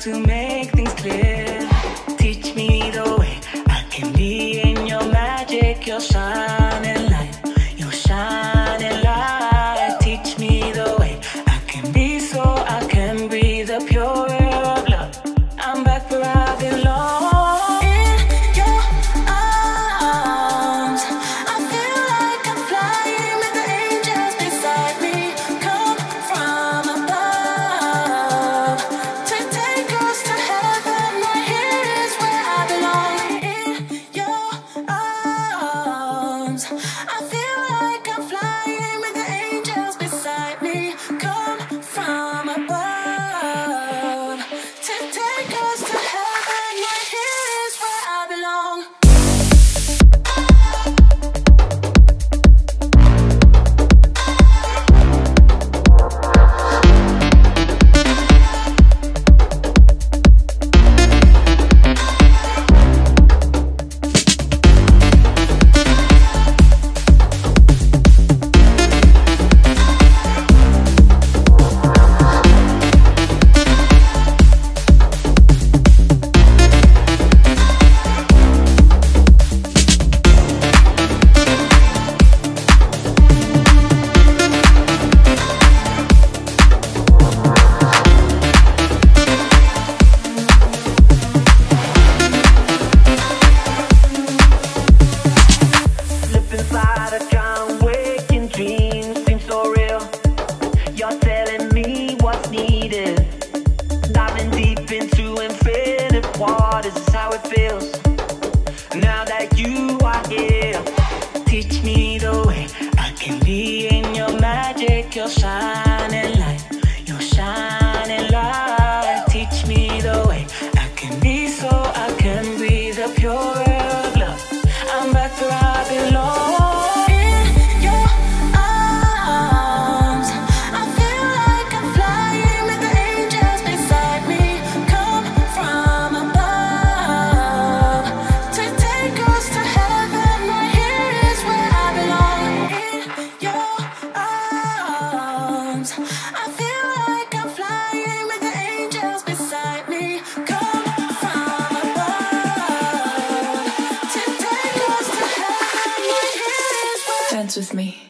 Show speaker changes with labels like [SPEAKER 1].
[SPEAKER 1] to make things clear. Teach me the way I can be in your magic, your shining light. I feel feels now that you are here. Teach me the way I can be in your magic, your shining
[SPEAKER 2] me.